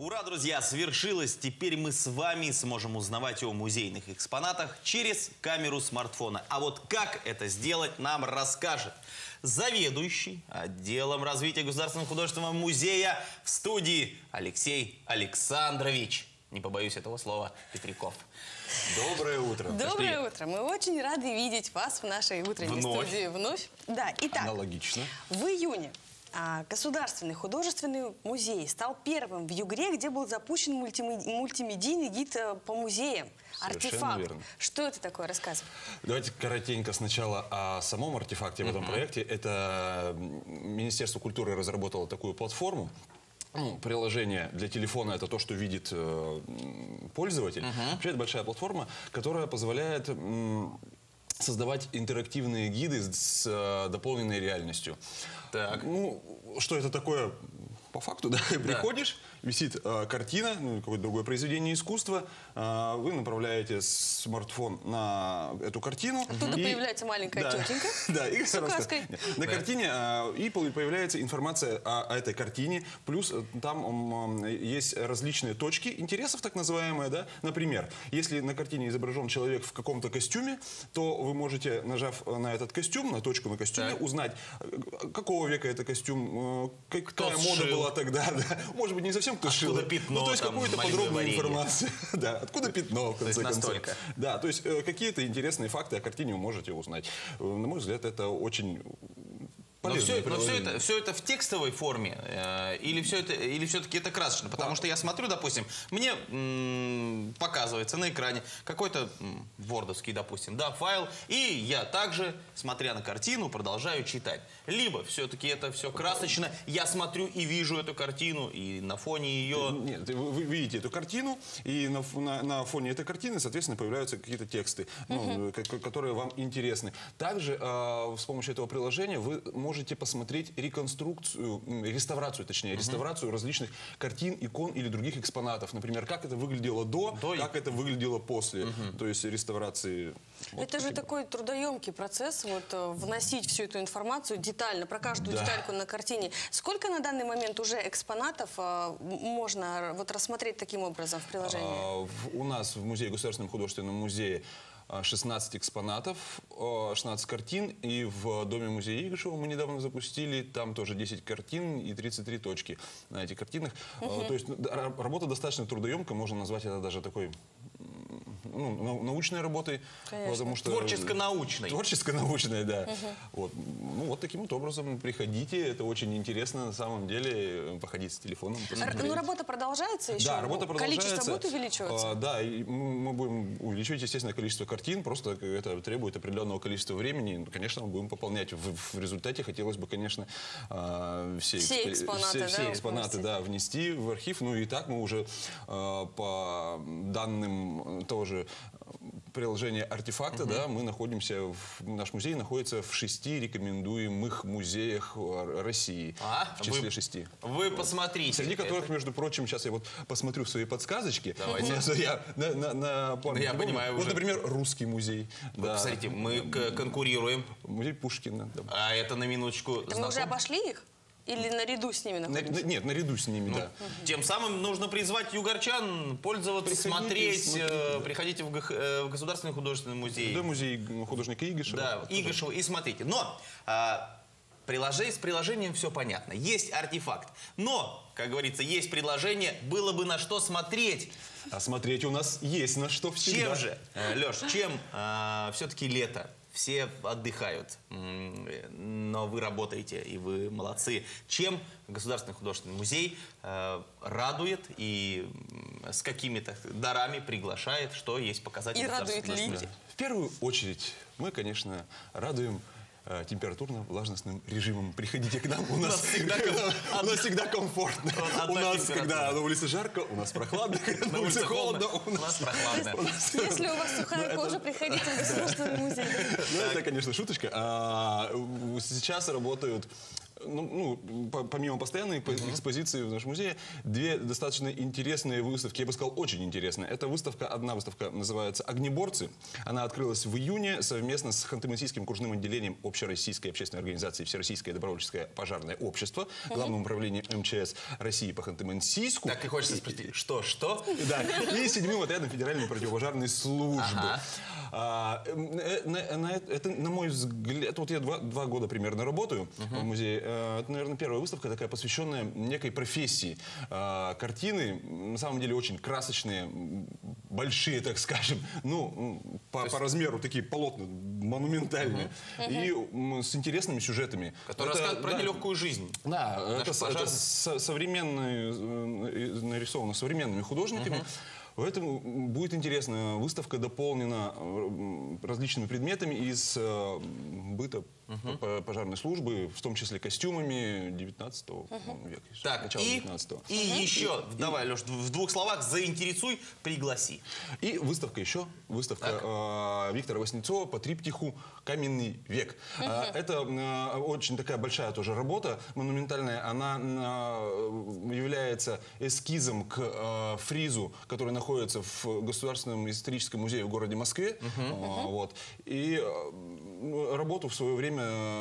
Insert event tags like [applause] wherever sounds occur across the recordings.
Ура, друзья, свершилось! Теперь мы с вами сможем узнавать о музейных экспонатах через камеру смартфона. А вот как это сделать, нам расскажет заведующий отделом развития Государственного художественного музея в студии Алексей Александрович. Не побоюсь этого слова, Петряков. Доброе утро. Доброе утро. Мы очень рады видеть вас в нашей утренней Вновь. студии вновь. Да, итак, Аналогично. в июне Государственный художественный музей стал первым в Югре, где был запущен мультиме- мультимедийный гид э, по музеям. Совершенно Артефакт. верно. Что это такое? Рассказывай. Давайте коротенько сначала о самом артефакте в этом проекте. Это Министерство культуры разработало такую платформу. Ну, приложение для телефона это то, что видит э, пользователь. Вообще это большая платформа, которая позволяет м, создавать интерактивные гиды с, э, дополненной реальностью. Так. Ну, что это такое? По факту, [laughs] да, приходишь, висит э, картина, ну, какое-то другое произведение искусства, э, вы направляете смартфон на эту картину. Оттуда появляется маленькая Да. тетенька [laughs] Да, и с указкой. Нет, На картине э, и по- появляется информация о, о этой картине, плюс э, там м, есть различные точки интересов, так называемые, да. Например, если на картине изображен человек в каком-то костюме, то вы можете, нажав э, на этот костюм, на точку на костюме, Так. узнать, э, какого века это костюм, э, как- какая мода сшил? Была тогда, да. Может быть, не совсем кто Откуда пятно Ну, то есть какую-то подробную информацию. [laughs] Да, откуда пятно, в конце концов. Да, то есть э, какие-то интересные факты о картине вы можете узнать. Э, На мой взгляд, это очень Но все, но все это, все это в текстовой форме э, или все это, или все-таки это красочно? Потому что я смотрю, допустим, мне м, показывается на экране какой-то м, вордовский, допустим, да, файл, и я также, смотря на картину, продолжаю читать. Либо все-таки это все красочно, я смотрю и вижу эту картину, и на фоне ее... Нет, вы, вы видите эту картину, и на, на- на фоне этой картины, соответственно, появляются какие-то тексты, ну, ка- которые вам интересны. Также э, с помощью этого приложения вы можете посмотреть реконструкцию, реставрацию, точнее, реставрацию различных картин, икон или других экспонатов. Например, как это выглядело до, До и- как это выглядело после, то есть реставрации. Вот это же такой трудоемкий процесс, вот э, вносить всю эту информацию детально, про каждую Да. детальку на картине. Сколько на данный момент уже экспонатов э, м- можно вот рассмотреть таким образом в приложении? А, в- У нас в музее, Государственном художественном музее а, 16 экспонатов, а, 16 картин. И в Доме музея Игишева мы недавно запустили, там тоже 10 картин и 33 точки на этих картинах. А, То есть работа достаточно трудоемкая, можно назвать это даже такой ну, нау- научной работой. Конечно. Потому что Творческо-научной. Творческо-научная, да. Вот. Ну, вот таким вот образом приходите. Это очень интересно на самом деле, походить с телефоном. Посмотреть. Ну, работа продолжается еще? Да, работа продолжается. Количество будет увеличиваться? А, да, и мы будем увеличивать, естественно, количество картин, просто это требует определенного количества времени. Ну, Конечно, мы будем пополнять. В, в результате хотелось бы, конечно, а, все, Все экспо- экспонаты, все, да, все экспонаты да, внести в архив. Ну и так мы уже а, по данным э, тоже приложения артефакта, да, мы находимся, в, наш музей находится в шести рекомендуемых музеях э, России. А, в числе вы- шести. Вы посмотрите. Среди которых, Это- между прочим, сейчас я вот посмотрю в свои подсказочки. Давайте. У нас я на, на, на пару Я понимаю Вот, уже. например, русский музей. Вы посмотрите, мы конкурируем, Музей Пушкина. да. а это на минуточку Это мы уже обошли их? Или наряду с ними На- находимся? на- нет, наряду с ними, да. Тем самым нужно призвать югорчан пользоваться, Приходите, смотреть, смотрите, э, да. приходите в, ГХ э, в Государственный художественный музей. Да, музей художника Игишева. Да, Игошева, и смотрите. Но а, приложе- с приложением все понятно. Есть артефакт. Но, как говорится, есть предложение, было бы на что смотреть. А смотреть у нас есть на что всегда. Чем же, Леш, чем все-таки лето? Все отдыхают, но вы работаете, и вы молодцы. Чем Государственный художественный музей э, радует и с какими-то дарами приглашает, что есть показать И радует ли? В первую очередь мы, конечно, радуем э, температурно-влажностным режимом. Приходите к нам, у нас, всегда [laughs] ком- у нас всегда комфортно. У нас, когда на улице жарко, у нас прохладно, [laughs] [laughs] когда на улице холодно, у нас прохладно. Если у вас сухая кожа, приходите в государственный музей. Ну, это, конечно, шуточка. А, сейчас работают ну, ну, по- помимо постоянной по- экспозиции в нашем музее, две достаточно интересные выставки, я бы сказал, очень интересные. Это выставка, одна выставка называется «Огнеборцы». Она открылась в июне совместно с Ханты-Мансийским кружным отделением Общероссийской общественной организации «Всероссийское добровольческое пожарное общество», Главным управлением МЧС России по Ханты-Мансийску. Так и хочется спросить, что, что? [laughs] Да, и седьмым отрядом Федеральной противопожарной службы. Ага. А, э, на, на это, на мой взгляд, вот я два, два года примерно работаю в музее. Э, Это, наверное, первая выставка такая, посвященная некой профессии. А, Картины, на самом деле, очень красочные, большие, так скажем. Ну, по, по размеру такие полотна монументальные. И м, с интересными сюжетами. Который Это, рассказывает про да, нелегкую жизнь. да, это, это со- современные, э, нарисовано современными художниками. Поэтому будет интересно. Выставка дополнена э, различными предметами из э, быта по- пожарной службы, в том числе костюмами 19 века. Так, начала и, 19 и еще, давай, Леш, в двух словах, заинтересуй, пригласи. И выставка еще, выставка э, Виктора Васнецова по триптиху «Каменный век». Э, Это э, очень такая большая тоже работа, монументальная. Она э, является эскизом к э, фризу, который находится в Государственном историческом музее в городе Москве. Э, Вот. И э, работу в свое время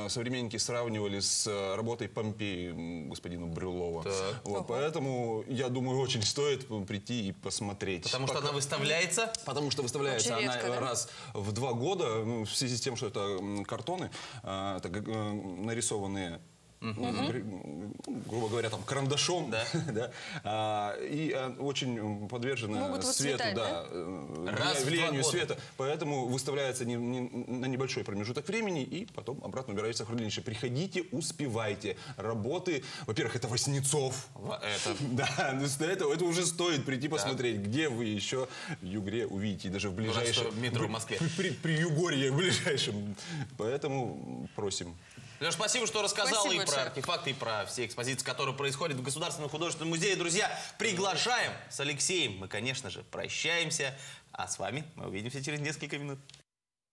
современники сравнивали с э, работой Помпеи м, господина Брюлова. Вот, поэтому, я думаю, очень стоит прийти и посмотреть. Потому что Пока- она выставляется. Потому что выставляется Очень она редко, да? раз в два года, ну, в связи с тем, что это картоны, а, это э, нарисованные м, грубо говоря, там карандашом, Да. [laughs] да, а, и а, очень подвержена Могут свету, выцветать, да, э, Раз влиянию света, поэтому выставляется не- не- на небольшой промежуток времени и потом обратно убирается в хранилище. Приходите, успевайте. Работы, во-первых, это Воснецов, Во- Это [laughs] да, ну, это, это уже стоит прийти посмотреть, где вы еще в Югре увидите, даже в ближайшем... метро в Москве. [laughs] При, при Югорье в ближайшем. Поэтому просим. Леш, спасибо, что рассказал Спасибо и про большое. артефакты, и про все экспозиции, которые происходят в Государственном художественном музее. Друзья, приглашаем с Алексеем. Мы, конечно же, прощаемся. А с вами мы увидимся через несколько минут.